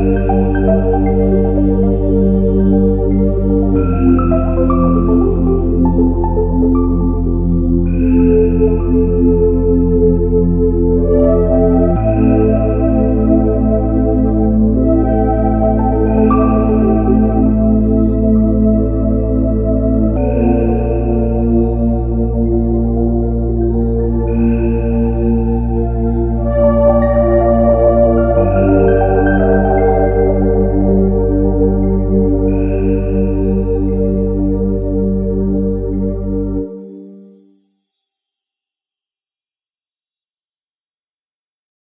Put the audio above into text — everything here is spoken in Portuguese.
Música